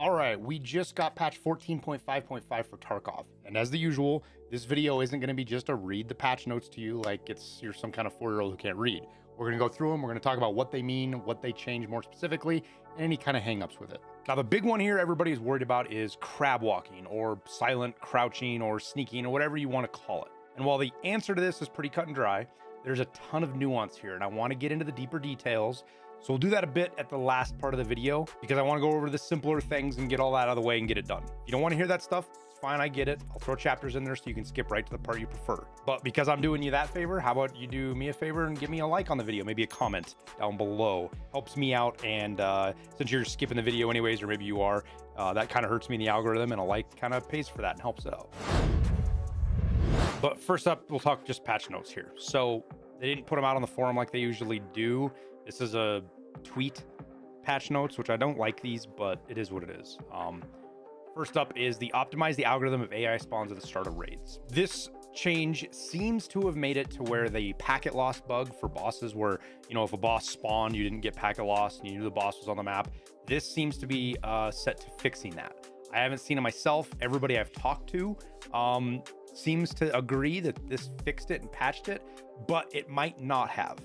All right, we just got patch 14.5.5 for Tarkov. And as the usual, this video isn't going to be just a read the patch notes to you like it's you're some kind of four-year-old who can't read. We're going to go through them. We're going to talk about what they mean, what they change more specifically, and any kind of hangups with it. Now, the big one here everybody is worried about is crab walking or silent crouching or sneaking or whatever you want to call it. And while the answer to this is pretty cut and dry, there's a ton of nuance here, and I want to get into the deeper details so we'll do that a bit at the last part of the video because I want to go over the simpler things and get all that out of the way and get it done. If you don't want to hear that stuff, it's fine. I get it. I'll throw chapters in there so you can skip right to the part you prefer. But because I'm doing you that favor, how about you do me a favor and give me a like on the video, maybe a comment down below. Helps me out. And uh, since you're skipping the video anyways, or maybe you are, uh, that kind of hurts me in the algorithm and a like kind of pays for that and helps it out. But first up, we'll talk just patch notes here. So they didn't put them out on the forum like they usually do. This is a tweet patch notes, which I don't like these, but it is what it is. Um, first up is the optimize the algorithm of AI spawns at the start of raids. This change seems to have made it to where the packet loss bug for bosses where you know if a boss spawned you didn't get packet loss and you knew the boss was on the map this seems to be uh, set to fixing that i haven't seen it myself everybody i've talked to um, seems to agree that this fixed it and patched it but it might not have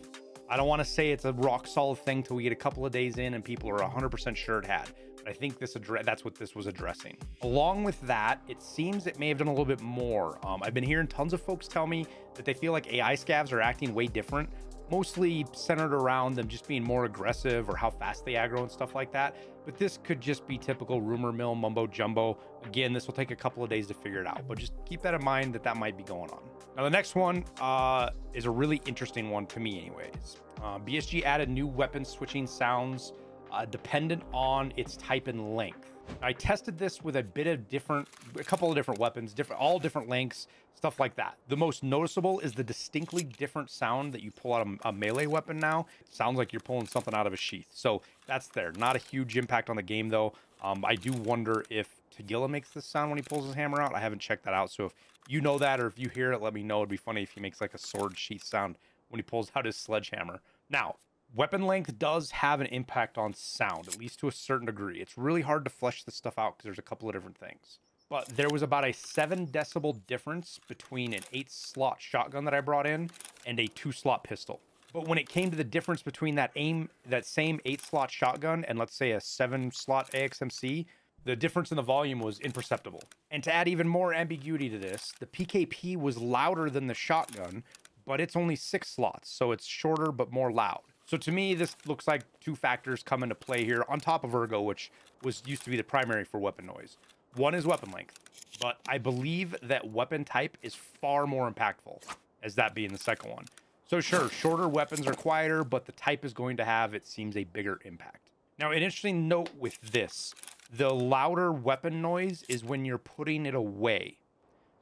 I don't want to say it's a rock solid thing till we get a couple of days in and people are 100% sure it had. But I think this address that's what this was addressing. Along with that, it seems it may have done a little bit more. Um, I've been hearing tons of folks tell me that they feel like AI scavs are acting way different mostly centered around them just being more aggressive or how fast they aggro and stuff like that. But this could just be typical rumor mill mumbo jumbo. Again, this will take a couple of days to figure it out, but just keep that in mind that that might be going on. Now, the next one uh, is a really interesting one to me, anyways. Uh, BSG added new weapon switching sounds uh, dependent on its type and length. I tested this with a bit of different, a couple of different weapons, different, all different lengths, stuff like that. The most noticeable is the distinctly different sound that you pull out a, a melee weapon now. It sounds like you're pulling something out of a sheath. So that's there. Not a huge impact on the game though. Um, I do wonder if Tagilla makes this sound when he pulls his hammer out. I haven't checked that out. So if you know that or if you hear it, let me know. It'd be funny if he makes like a sword sheath sound when he pulls out his sledgehammer. Now, weapon length does have an impact on sound, at least to a certain degree. It's really hard to flesh this stuff out because there's a couple of different things. But there was about a seven decibel difference between an eight slot shotgun that I brought in and a two slot pistol. But when it came to the difference between that aim, that same eight slot shotgun and let's say a seven slot AXMC, the difference in the volume was imperceptible. And to add even more ambiguity to this, the PKP was louder than the shotgun, but it's only six slots, so it's shorter but more loud. So to me, this looks like two factors come into play here on top of ergo, which was used to be the primary for weapon noise. One is weapon length, but I believe that weapon type is far more impactful as that being the second one. So sure, shorter weapons are quieter, but the type is going to have, it seems, a bigger impact. Now, an interesting note with this, the louder weapon noise is when you're putting it away.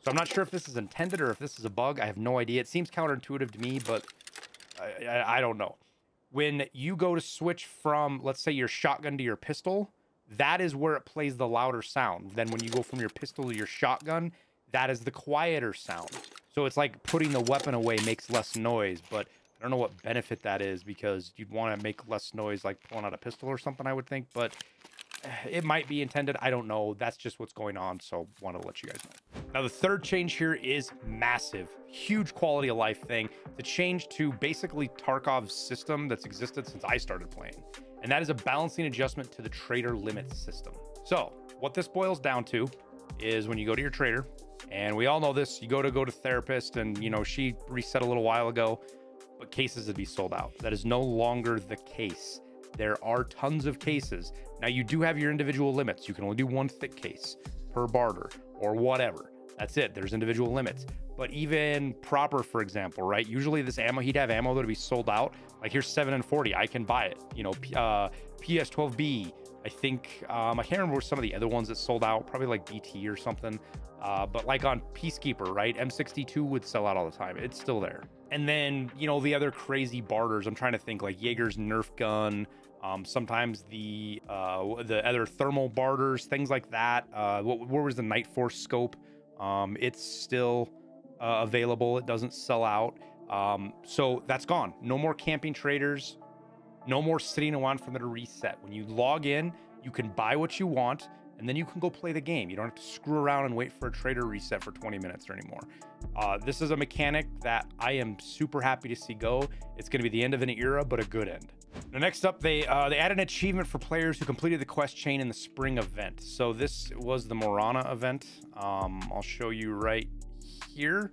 So I'm not sure if this is intended or if this is a bug. I have no idea. It seems counterintuitive to me, but I, I, I don't know when you go to switch from, let's say, your shotgun to your pistol, that is where it plays the louder sound. Then when you go from your pistol to your shotgun, that is the quieter sound. So it's like putting the weapon away makes less noise, but I don't know what benefit that is because you'd want to make less noise like pulling out a pistol or something, I would think. But it might be intended. I don't know. That's just what's going on. So want to let you guys know. Now, the third change here is massive, huge quality of life thing. The change to basically Tarkov's system that's existed since I started playing. And that is a balancing adjustment to the trader limit system. So what this boils down to is when you go to your trader, and we all know this, you go to go to therapist and, you know, she reset a little while ago, but cases would be sold out. That is no longer the case. There are tons of cases. Now, you do have your individual limits. You can only do one thick case per barter or whatever. That's it. There's individual limits. But even Prapor, for example, right? Usually this ammo, he'd have ammo that'd be sold out. Like here's 7N40. I can buy it. You know, uh, PS12B. I think, um, I can't remember some of the other ones that sold out. Probably like BT or something. Uh, but like on Peacekeeper, right? M62 would sell out all the time. It's still there. And then, you know, the other crazy barters, I'm trying to think like Jaeger's Nerf gun, um, sometimes the uh, the other thermal barters, things like that. Uh, what, where was the Nightforce scope? Um, it's still uh, available. It doesn't sell out. Um, so that's gone. No more camping traders. No more sitting around for them to reset. When you log in, you can buy what you want. And then you can go play the game. You don't have to screw around and wait for a trader reset for 20 minutes or anymore. Uh, this is a mechanic that I am super happy to see go. It's going to be the end of an era, but a good end. Now, next up, they uh, they added an achievement for players who completed the quest chain in the spring event. So this was the Morana event. Um, I'll show you right here.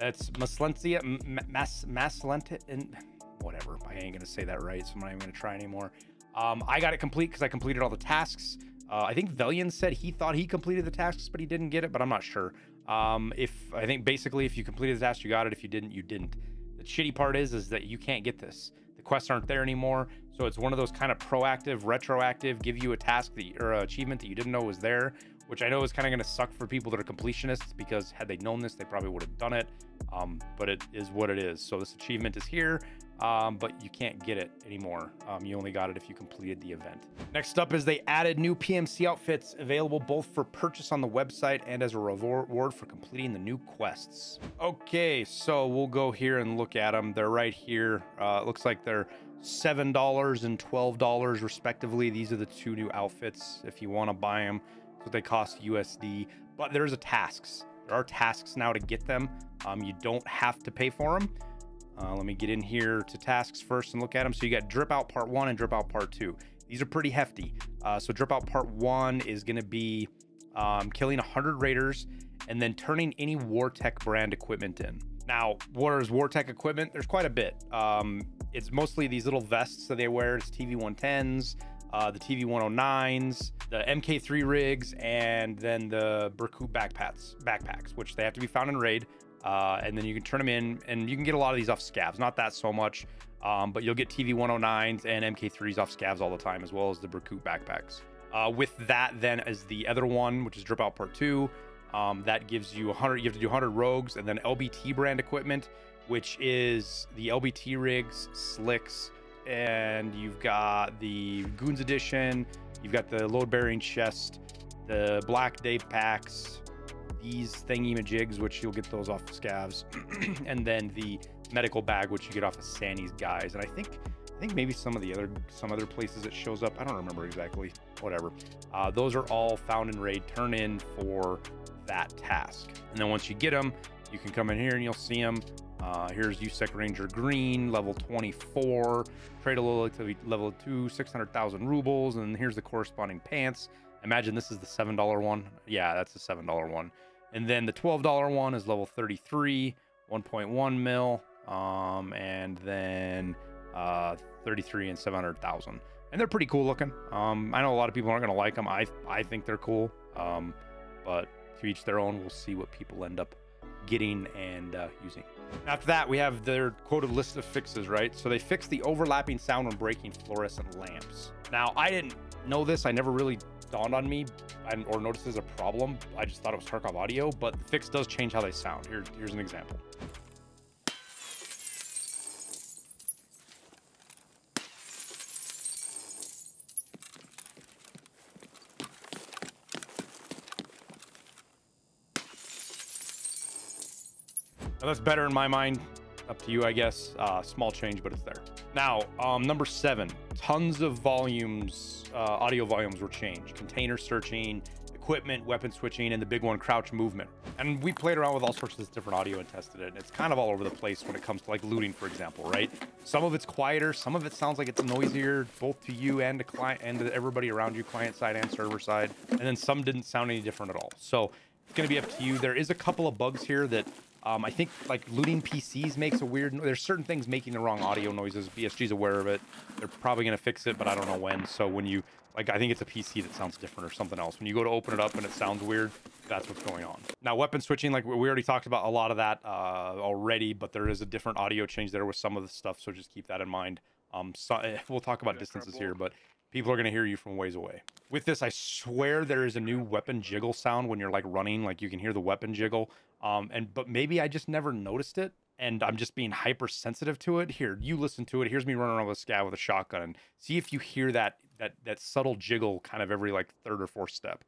It's Maslencia, Mas, Maslenta, and whatever. I ain't gonna say that right, so I'm not even gonna try anymore. Um, I got it complete because I completed all the tasks. Uh, I think Velian said he thought he completed the tasks, but he didn't get it. But I'm not sure. Um, if I think basically if you completed the task, you got it. If you didn't, you didn't. The shitty part is, is that you can't get this. The quests aren't there anymore. So it's one of those kind of proactive, retroactive, give you a task that, or achievement that you didn't know was there, which I know is kind of going to suck for people that are completionists because had they known this, they probably would have done it. Um, but it is what it is. So this achievement is here um, but you can't get it anymore. Um, you only got it if you completed the event. Next up is they added new PMC outfits available both for purchase on the website and as a reward for completing the new quests. Okay, so we'll go here and look at them. They're right here. Uh, looks like they're $7 and $12 respectively. These are the two new outfits if you want to buy them. So they cost USD, but there's a tasks. There are tasks now to get them. Um, you don't have to pay for them. Uh, let me get in here to tasks first and look at them. So you got drip out part one and drip out part two. These are pretty hefty. Uh, so drip out part one is going to be um, killing 100 raiders and then turning any Wartech brand equipment in. Now, what is Wartech equipment? There's quite a bit. Um, it's mostly these little vests that they wear. It's TV110s, uh, the TV109s, the MK3 rigs, and then the Berkut backpacks, backpacks, which they have to be found in raid. Uh, and then you can turn them in, and you can get a lot of these off scavs. Not that so much, um, but you'll get TV 109s and MK3s off scavs all the time, as well as the Berkut backpacks. Uh, with that, then as the other one, which is Drip Out Part Two, um, that gives you 100. You have to do 100 rogues, and then LBT brand equipment, which is the LBT rigs, slicks, and you've got the Goons Edition. You've got the load bearing chest, the Black Day packs, these thingy jigs, which you'll get those off of scavs, and then the medical bag, which you get off of Sanny's guys. And I think I think maybe some of the other some other places it shows up. I don't remember exactly. Whatever. Uh, those are all found in raid. Turn in for that task, and then once you get them, you can come in here and you'll see them. Uh, here's USEC Ranger Green, level 24, trade a little to level 2, 600,000 rubles, and here's the corresponding pants. Imagine this is the $7 one. Yeah, that's the $7 one. And then the $12 one is level 33, 1.1 mil, um, and then uh, 33 and 700,000. And they're pretty cool looking. Um, I know a lot of people aren't going to like them. I, I think they're cool. Um, but to each their own, we'll see what people end up getting and uh, using. After that, we have their quoted list of fixes, right? So they fixed the overlapping sound when breaking fluorescent lamps. Now, I didn't know this. I never really dawned on me or noticed as a problem. I just thought it was Tarkov audio, but the fix does change how they sound. Here, here's an example. Now that's better in my mind. Up to you, I guess. Uh, small change, but it's there. Now, um, number seven, tons of volumes, uh, audio volumes were changed. Container searching, equipment, weapon switching, and the big one, crouch movement. And we played around with all sorts of this different audio and tested it. And it's kind of all over the place when it comes to like looting, for example, right? Some of it's quieter, some of it sounds like it's noisier, both to you and to client and to everybody around you, client side and server side. And then some didn't sound any different at all. So it's going to be up to you. There is a couple of bugs here that um, I think like looting PCs makes a weird. There's certain things making the wrong audio noises. BSG's aware of it. They're probably gonna fix it, but I don't know when. So when you like, I think it's a PC that sounds different or something else. When you go to open it up and it sounds weird, that's what's going on. Now weapon switching, like we already talked about a lot of that uh, already, but there is a different audio change there with some of the stuff. So just keep that in mind. Um, so, we'll talk about distances here, but people are going to hear you from ways away. With this, I swear there is a new weapon jiggle sound when you're like running, like you can hear the weapon jiggle. Um, and but maybe I just never noticed it, and I'm just being hypersensitive to it. Here, you listen to it. Here's me running around with a scav with a shotgun, and see if you hear that that that subtle jiggle kind of every like third or fourth step.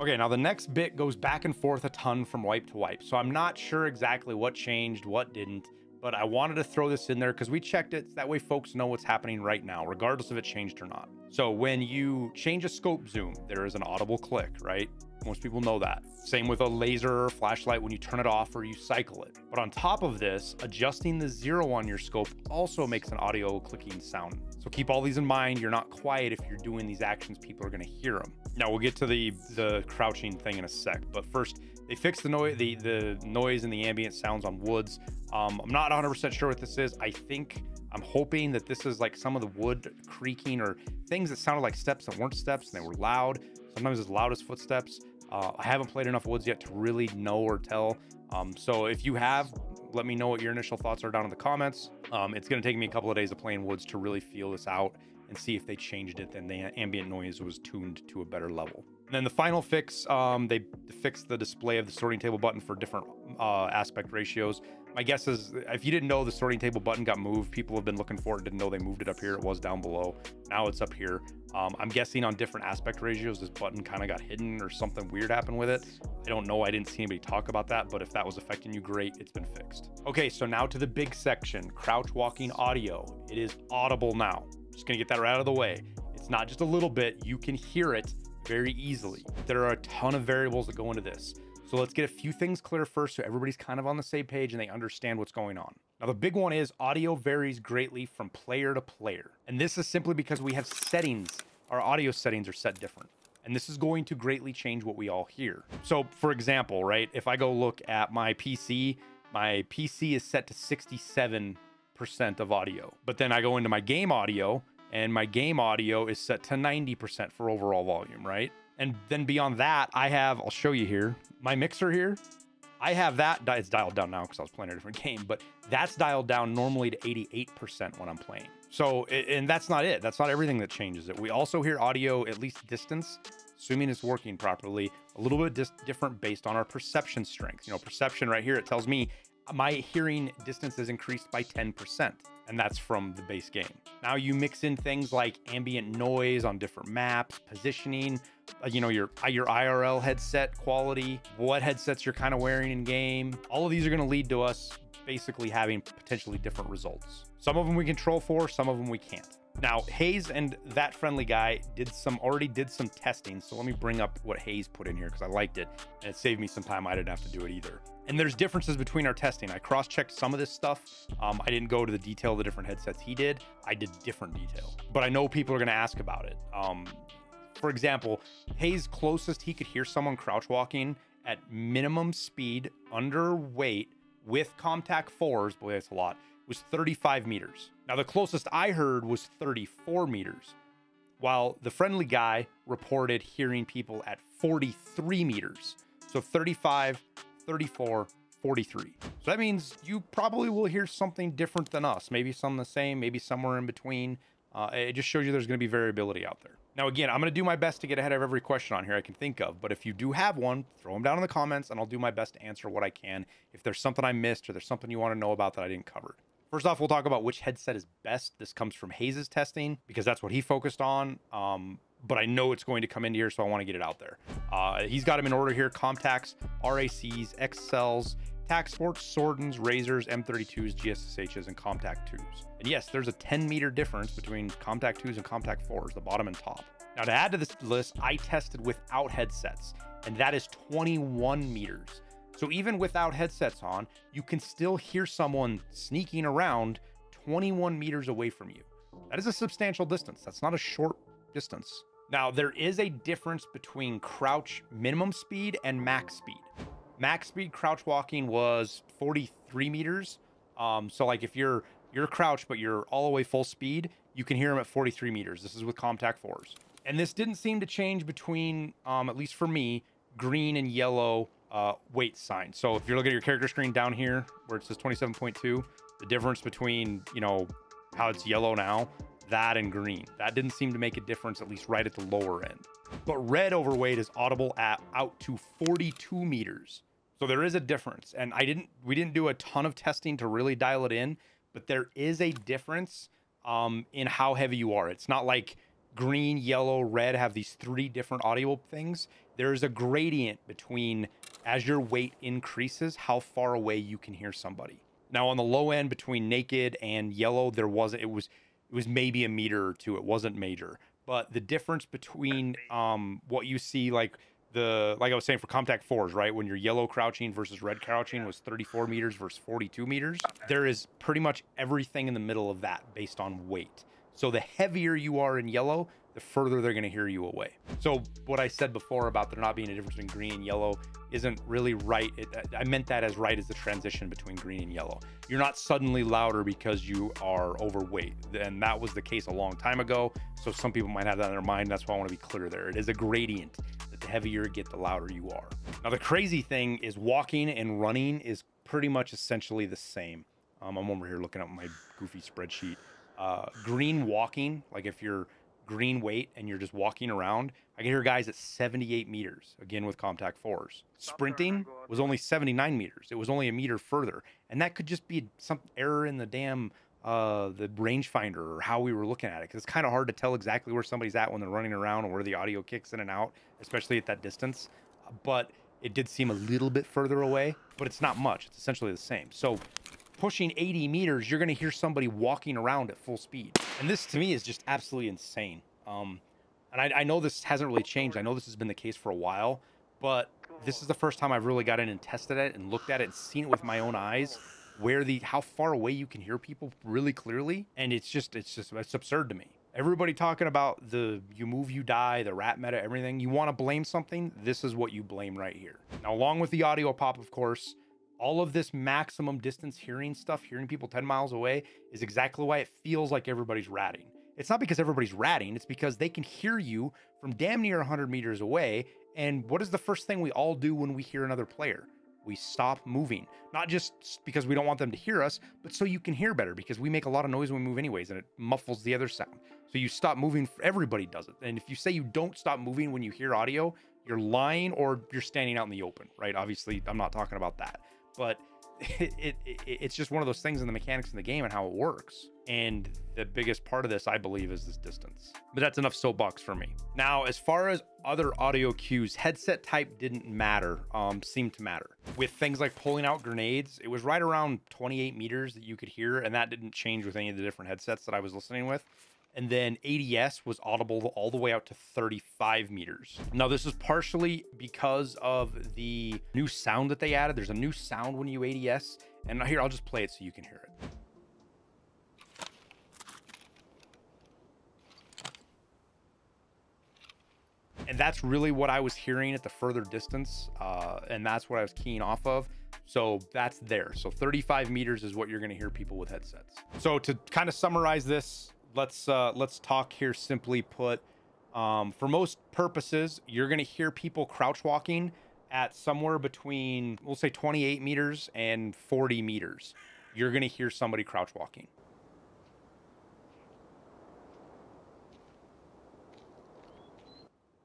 Okay, now the next bit goes back and forth a ton from wipe to wipe. So I'm not sure exactly what changed, what didn't, but I wanted to throw this in there because we checked it. That way folks know what's happening right now, regardless if it changed or not. So when you change a scope zoom, there is an audible click, right? Most people know that. Same with a laser or flashlight when you turn it off or you cycle it. But on top of this, adjusting the zero on your scope also makes an audio clicking sound. So keep all these in mind. You're not quiet if you're doing these actions. People are going to hear them. Now we'll get to the the crouching thing in a sec. But first, they fixed the noise the the noise and the ambient sounds on woods. Um, I'm not 100% sure what this is. I think I'm hoping that this is like some of the wood creaking or things that sounded like steps that weren't steps and they were loud. Sometimes as loud as footsteps. Uh, I haven't played enough Woods yet to really know or tell. Um, so if you have, let me know what your initial thoughts are down in the comments. Um, it's going to take me a couple of days of playing Woods to really feel this out and see if they changed it and the ambient noise was tuned to a better level. And then the final fix, um, they fixed the display of the sorting table button for different uh, aspect ratios my guess is if you didn't know the sorting table button got moved, people have been looking for it, didn't know they moved it up here. It was down below. Now it's up here. Um, I'm guessing on different aspect ratios, this button kind of got hidden or something weird happened with it. I don't know. I didn't see anybody talk about that, but if that was affecting you, great. It's been fixed. Okay, so now to the big section, crouch walking audio. It is audible now. Just gonna get that right out of the way. It's not just a little bit. You can hear it very easily. There are a ton of variables that go into this. So let's get a few things clear first so everybody's kind of on the same page and they understand what's going on. Now, the big one is audio varies greatly from player to player. And this is simply because we have settings, our audio settings are set different. And this is going to greatly change what we all hear. So, for example, right, if I go look at my PC, my PC is set to 67% of audio. But then I go into my game audio, and my game audio is set to 90% for overall volume, right? And then beyond that, I have, I'll show you here, my mixer here. I have that, it's dialed down now because I was playing a different game, but that's dialed down normally to 88% when I'm playing. So, and that's not it. That's not everything that changes it. We also hear audio, at least distance, assuming it's working properly, a little bit different based on our perception strength. You know, perception right here, it tells me my hearing distance is increased by 10% and that's from the base game. Now you mix in things like ambient noise on different maps, positioning, uh, you know, your uh, your IRL headset quality, what headsets you're kind of wearing in game. All of these are going to lead to us basically having potentially different results. Some of them we control for, some of them we can't. Now, Hayes and that friendly guy did some already did some testing. So let me bring up what Hayes put in here because I liked it and it saved me some time. I didn't have to do it either. And there's differences between our testing. I cross-checked some of this stuff. Um, I didn't go to the detail of the different headsets he did. I did different detail, but I know people are going to ask about it. Um, for example, Hayes closest he could hear someone crouch walking at minimum speed, under weight, with ComTac fours. Boy, that's a lot. Was 35 meters. Now the closest I heard was 34 meters, while the friendly guy reported hearing people at 43 meters. So 35 34, 43. So that means you probably will hear something different than us. Maybe some the same, maybe somewhere in between. Uh, it just shows you there's going to be variability out there. Now, again, I'm going to do my best to get ahead of every question on here I can think of. But if you do have one, throw them down in the comments and I'll do my best to answer what I can. If there's something I missed or there's something you want to know about that I didn't cover. First off, we'll talk about which headset is best. This comes from Hayes' testing because that's what he focused on. Um, but I know it's going to come into here, so I want to get it out there. Uh, he's got them in order here: ComTacs, RACs, XCELs, TAC Sports, Razors, M32s, GSSHs, and ComTac 2s. And yes, there's a 10 meter difference between ComTac 2s and ComTac 4s, the bottom and top. Now, to add to this list, I tested without headsets, and that is 21 meters. So even without headsets on, you can still hear someone sneaking around 21 meters away from you. That is a substantial distance. That's not a short distance. Now, there is a difference between crouch minimum speed and max speed. Max speed crouch walking was 43 meters. Um, so like if you're you're crouched but you're all the way full speed, you can hear them at 43 meters. This is with ComTac 4s. And this didn't seem to change between, um, at least for me, green and yellow uh, weight sign. So if you're looking at your character screen down here where it says 27.2, the difference between, you know, how it's yellow now that and green. That didn't seem to make a difference, at least right at the lower end. But red overweight is audible at out to 42 meters. So there is a difference. And I didn't we didn't do a ton of testing to really dial it in, but there is a difference um, in how heavy you are. It's not like green, yellow, red have these three different audio things. There's a gradient between as your weight increases, how far away you can hear somebody. Now on the low end between naked and yellow, there was it was it was maybe a meter or two. It wasn't major, but the difference between um what you see like the like I was saying for ComTac fours, right? When you're yellow crouching versus red crouching was 34 meters versus 42 meters. There is pretty much everything in the middle of that based on weight. So the heavier you are in yellow, the further they're going to hear you away. So what I said before about there not being a difference between green and yellow isn't really right. It, I meant that as right as the transition between green and yellow. You're not suddenly louder because you are overweight. And that was the case a long time ago. So some people might have that in their mind. That's why I want to be clear there. It is a gradient that the heavier you get, the louder you are. Now, the crazy thing is walking and running is pretty much essentially the same. Um, I'm over here looking at my goofy spreadsheet. Uh, green walking, like if you're green weight and you're just walking around, I can hear guys at 78 meters, again with ComTac 4s. Sprinting was only 79 meters. It was only a meter further. And that could just be some error in the damn uh, the rangefinder or how we were looking at it. Because it's kind of hard to tell exactly where somebody's at when they're running around or where the audio kicks in and out, especially at that distance. But it did seem a little bit further away, but it's not much. It's essentially the same. So pushing 80 meters, you're going to hear somebody walking around at full speed. And this to me is just absolutely insane. Um, and I, I know this hasn't really changed. I know this has been the case for a while, but this is the first time I've really got in and tested it and looked at it and seen it with my own eyes where the how far away you can hear people really clearly and it's just it's just it's absurd to me everybody talking about the you move you die the rat meta everything you want to blame something this is what you blame right here now along with the audio pop of course all of this maximum distance hearing stuff, hearing people 10 miles away, is exactly why it feels like everybody's ratting. It's not because everybody's ratting, it's because they can hear you from damn near 100 meters away. And what is the first thing we all do when we hear another player? We stop moving, not just because we don't want them to hear us, but so you can hear better because we make a lot of noise when we move, anyways, and it muffles the other sound. So you stop moving, everybody does it. And if you say you don't stop moving when you hear audio, you're lying or you're standing out in the open, right? Obviously, I'm not talking about that but it, it, it, it's just one of those things in the mechanics in the game and how it works. And the biggest part of this, I believe, is this distance. But that's enough soapbox for me. Now, as far as other audio cues, headset type didn't matter, um, seemed to matter. With things like pulling out grenades, it was right around 28 meters that you could hear, and that didn't change with any of the different headsets that I was listening with and then ADS was audible all the way out to 35 meters. Now, this is partially because of the new sound that they added. There's a new sound when you ADS, and here, I'll just play it so you can hear it. And that's really what I was hearing at the further distance, uh, and that's what I was keying off of. So that's there. So 35 meters is what you're going to hear people with headsets. So to kind of summarize this, let's uh, let's talk here simply put. Um, for most purposes, you're going to hear people crouch walking at somewhere between, we'll say 28 meters and 40 meters. You're going to hear somebody crouch walking.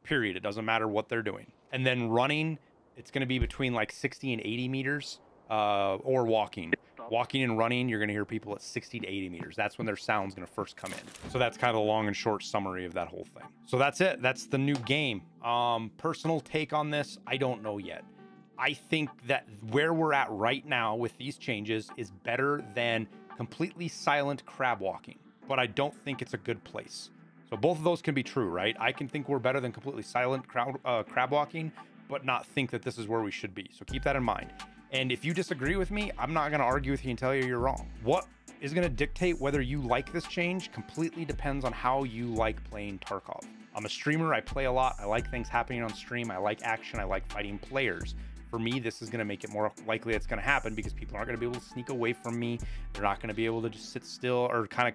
Period. It doesn't matter what they're doing. And then running, it's going to be between like 60 and 80 meters uh, or walking walking and running, you're going to hear people at 60 to 80 meters. That's when their sound's going to first come in. So that's kind of the long and short summary of that whole thing. So that's it. That's the new game. Um, personal take on this, I don't know yet. I think that where we're at right now with these changes is better than completely silent crab walking, but I don't think it's a good place. So both of those can be true, right? I can think we're better than completely silent crowd, uh, crab walking, but not think that this is where we should be. So keep that in mind. And if you disagree with me, I'm not going to argue with you and tell you you're wrong. What is going to dictate whether you like this change completely depends on how you like playing Tarkov. I'm a streamer, I play a lot, I like things happening on stream, I like action, I like fighting players. For me, this is going to make it more likely it's going to happen because people aren't going to be able to sneak away from me. They're not going to be able to just sit still or kind of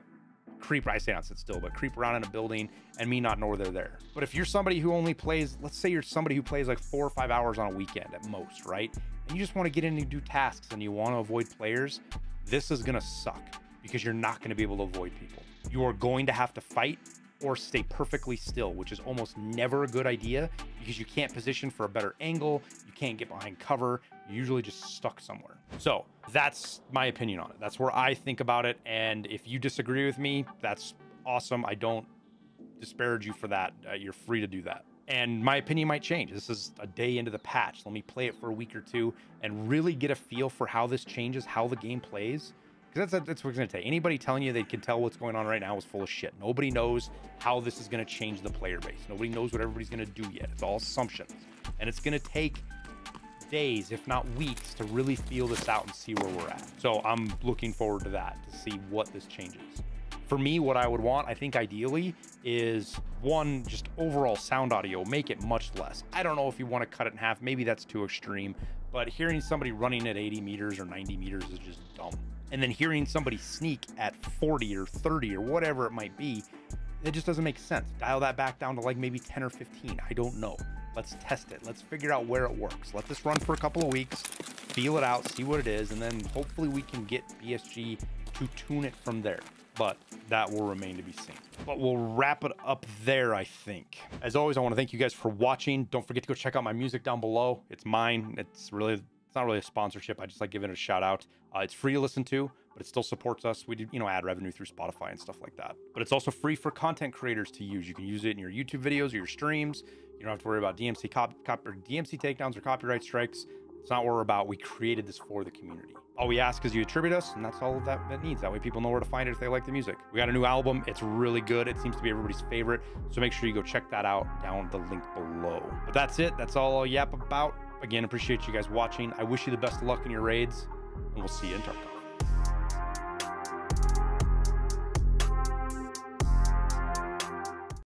creep, I say not sit still, but creep around in a building and me not know they're there. But if you're somebody who only plays, let's say you're somebody who plays like four or five hours on a weekend at most, right? And you just want to get in and do tasks and you want to avoid players, this is going to suck because you're not going to be able to avoid people. You are going to have to fight or stay perfectly still, which is almost never a good idea because you can't position for a better angle. You can't get behind cover. You're usually just stuck somewhere. So that's my opinion on it. That's where I think about it. And if you disagree with me, that's awesome. I don't disparage you for that. Uh, you're free to do that. And my opinion might change. This is a day into the patch. Let me play it for a week or two and really get a feel for how this changes, how the game plays. Because that's, that's what it's going to take. Anybody telling you they can tell what's going on right now is full of shit. Nobody knows how this is going to change the player base. Nobody knows what everybody's going to do yet. It's all assumptions. And it's going to take days, if not weeks, to really feel this out and see where we're at. So I'm looking forward to that, to see what this changes. For me, what I would want, I think ideally, is one, just overall sound audio, make it much less. I don't know if you want to cut it in half, maybe that's too extreme, but hearing somebody running at 80 meters or 90 meters is just dumb. And then hearing somebody sneak at 40 or 30 or whatever it might be, it just doesn't make sense. Dial that back down to like maybe 10 or 15. I don't know. Let's test it. Let's figure out where it works. Let this run for a couple of weeks, feel it out, see what it is, and then hopefully we can get BSG to tune it from there. But that will remain to be seen. But we'll wrap it up there, I think. As always, I want to thank you guys for watching. Don't forget to go check out my music down below. It's mine. It's really it's not really a sponsorship. I just like giving it a shout out. Uh, it's free to listen to, but it still supports us. We do, you know, ad revenue through Spotify and stuff like that. But it's also free for content creators to use. You can use it in your YouTube videos or your streams. You don't have to worry about DMC cop, cop or DMC takedowns or copyright strikes. It's not what we're about. We created this for the community. All we ask is you attribute us, and that's all that, that needs. That way people know where to find it if they like the music. We got a new album. It's really good. It seems to be everybody's favorite. So make sure you go check that out down the link below. But that's it. That's all I'll yap about. Again, appreciate you guys watching. I wish you the best of luck in your raids, and we'll see you in Tarkov.